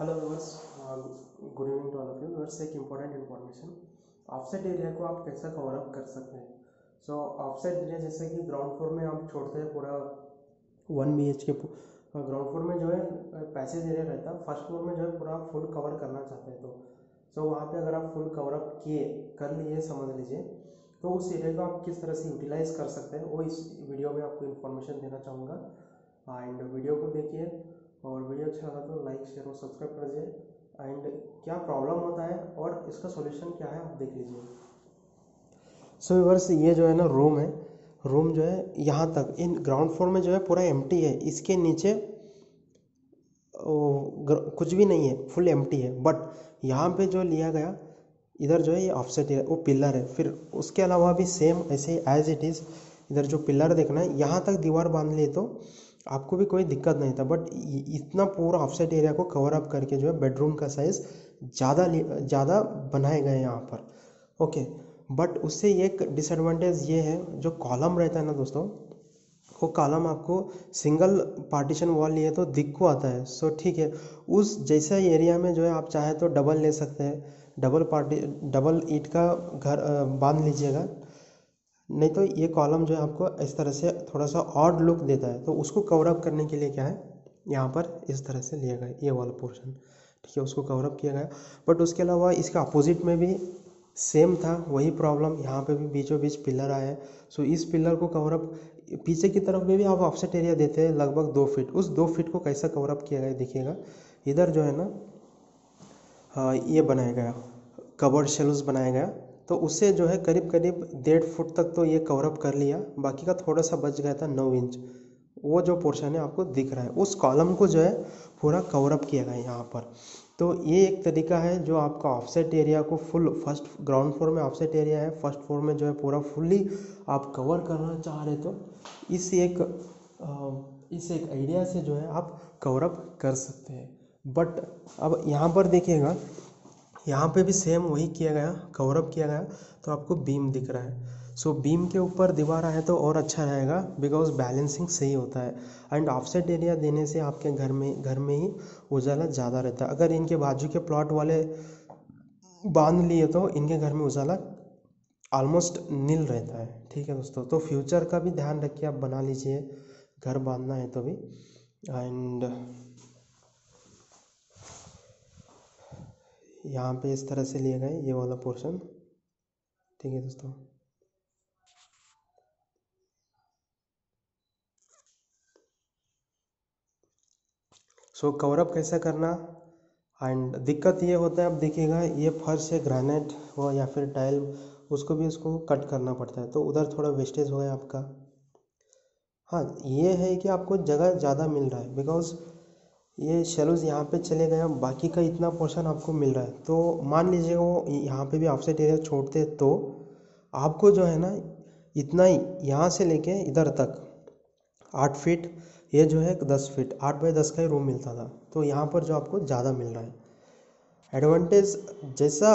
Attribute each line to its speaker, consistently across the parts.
Speaker 1: Hello viewers good evening to all of you viewers एक important information offset area को आप कैसा cover up कर सकते हैं? सो ऑफसेट एरिया जैसे कि ग्राउंड फ्लोर में आप छोड़ते हैं पूरा one B H K ground floor में जो है पैसेज एरिया रहता है। फ़र्स्ट फ्लोर में जो है पूरा फुल कवर करना चाहते हैं तो। सो वहाँ पे अगर आप फुल कवर अप किए, कर लिए, समझ लीजिए तो उस एरिया को आप किस तरह से यूटिलाइज कर सकते हैं, वो इस वीडियो में आपको इन्फॉर्मेशन देना चाहूँगा। एंड वीडियो को देखिए और वीडियो अच्छा लगा तो लाइक शेयर और सब्सक्राइब कर दीजिए। एंड क्या प्रॉब्लम होता है और इसका सॉल्यूशन क्या है, आप देख लीजिए। सो वर्ष ये जो है ना रूम है रूम जो है यहाँ तक, इन ग्राउंड फ्लोर में जो है पूरा एम है। इसके नीचे कुछ भी नहीं है फुल एम है। बट यहाँ पे जो लिया गया, इधर जो है ये ऑफसेट है, वो पिलर है। फिर उसके अलावा भी सेम ऐसे एज इट इज़ इधर जो पिलर देखना है, यहाँ तक दीवार बाँध लिए तो आपको भी कोई दिक्कत नहीं था बट इतना पूरा ऑफसेट एरिया को कवर अप करके जो है बेडरूम का साइज़ ज़्यादा ज़्यादा बनाए गए यहाँ पर। ओके बट उससे एक डिसएडवांटेज ये है, जो कॉलम रहता है ना दोस्तों, वो कॉलम आपको सिंगल पार्टीशन वॉल लिए तो दिख को आता है। सो ठीक है, उस जैसा एरिया में जो है आप चाहे तो डबल ले सकते हैं डबल पार्टी डबल ईट का घर बाँध लीजिएगा। नहीं तो ये कॉलम जो है आपको इस तरह से थोड़ा सा ऑड लुक देता है। तो उसको कवर अप करने के लिए क्या है? यहाँ पर इस तरह से लिया गया ये वाला पोर्शन ठीक है, उसको कवर अप किया गया। बट उसके अलावा इसके अपोजिट में भी सेम था, वही प्रॉब्लम यहाँ पे भी बीचों बीच पिलर आया सो इस पिलर को कवर अप पीछे की तरफ़ में भी आप ऑफसेट एरिया देते हैं, लगभग दो फीट उस दो फीट को कैसा कवर अप किया गया देखिएगा। इधर जो है ना हाँ ये बनाया गया। कवर्ड शेल्स बनाया गया। तो उससे जो है करीब करीब डेढ़ फुट तक तो ये कवरअप कर लिया। बाकी का थोड़ा सा बच गया था नौ इंच वो जो पोर्शन है आपको दिख रहा है। उस कॉलम को जो है पूरा कवरअप किया गया यहाँ पर। तो ये एक तरीका है जो आपका ऑफसेट एरिया को फुल फ़र्स्ट ग्राउंड फ्लोर में ऑफसेट एरिया है। फ़र्स्ट फ्लोर में जो है पूरा फुल्ली आप कवर करना चाह रहे तो इस एक इस एक आइडिया से जो है आप कवरअप कर सकते हैं। बट अब यहाँ पर देखिएगा यहाँ पे भी सेम वही किया गया कवरअप किया गया तो आपको बीम दिख रहा है। सो बीम के ऊपर दीवार आए तो और अच्छा रहेगा बिकॉज़ बैलेंसिंग सही होता है। एंड ऑफसेट एरिया देने से आपके घर में घर में ही उजाला ज़्यादा रहता है। अगर इनके बाजू के प्लॉट वाले बाँध लिए तो इनके घर में उजाला ऑलमोस्ट नील रहता है। ठीक है दोस्तों तो फ्यूचर का भी ध्यान रखिए, आप बना लीजिए। घर बांधना है तो भी। एंड यहाँ पे इस तरह से लिए गए, ये वाला पोर्शन ठीक है दोस्तों। सो कवरअप कैसे करना? एंड दिक्कत ये होता है, अब देखिएगा, ये फर्श है ग्रेनाइट हो या फिर टाइल उसको भी उसको कट करना पड़ता है। तो उधर थोड़ा वेस्टेज हो गया आपका। हाँ ये है कि आपको जगह ज़्यादा मिल रहा है बिकॉज़ ये शेलोज यहाँ पे चले गए बाकी का इतना पोर्शन आपको मिल रहा है। तो मान लीजिए वो यहाँ पे भी ऑफसेट एरिया छोड़ते तो आपको जो है ना, इतना ही यहाँ से लेके इधर तक आठ फीट ये जो है दस फीट आठ बाई दस का ही रूम मिलता था। तो यहाँ पर जो आपको ज़्यादा मिल रहा है। एडवांटेज जैसा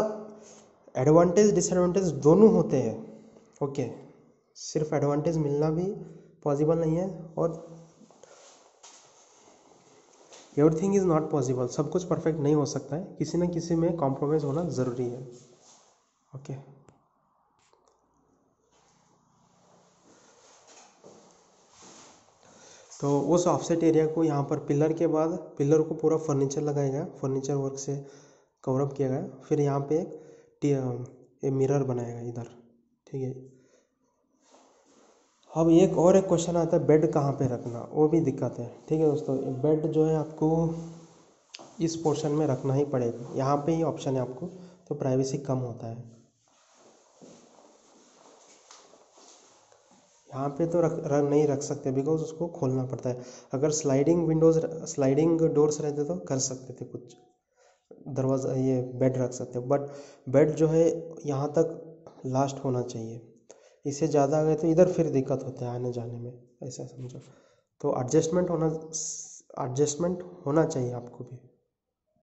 Speaker 1: एडवांटेज डिसएडवांटेज दोनों होते हैं ओके सिर्फ़ एडवांटेज मिलना भी पॉसिबल नहीं है और एवरीथिंग इज़ नॉट पॉसिबल सब कुछ परफेक्ट नहीं हो सकता है। किसी न किसी में कॉम्प्रोमाइज़ होना ज़रूरी है। ओके तो उस ऑफसेट एरिया को यहाँ पर पिलर के बाद पिलर को पूरा फर्नीचर लगाया गया। फर्नीचर वर्क से कवरअप किया गया। फिर यहाँ पे एक मिरर बनाया गया इधर। ठीक है। अब एक और एक क्वेश्चन आता है बेड कहाँ पे रखना? वो भी दिक्कत है। ठीक है दोस्तों बेड जो है आपको इस पोर्शन में रखना ही पड़ेगा। यहाँ पे ही ऑप्शन है आपको तो प्राइवेसी कम होता है। यहाँ पे तो रख, रख नहीं रख सकते बिकॉज़ उसको खोलना पड़ता है। अगर स्लाइडिंग विंडोज़ स्लाइडिंग डोर्स रहते तो कर सकते थे कुछ। दरवाज़ा ये बेड रख सकते बट बेड जो है यहाँ तक लास्ट होना चाहिए। इससे ज़्यादा गए तो इधर फिर दिक्कत होता है आने जाने में, ऐसा समझो। तो एडजस्टमेंट होना एडजस्टमेंट होना चाहिए आपको भी।